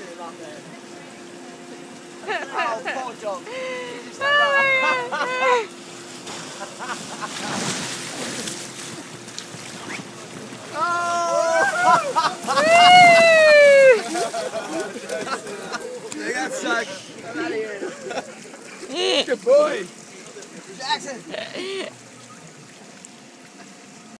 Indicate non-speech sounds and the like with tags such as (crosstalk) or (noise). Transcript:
shit there. oh, poor oh, dog. (laughs) they got stuck. Get out of here. (laughs) Good boy. Jackson.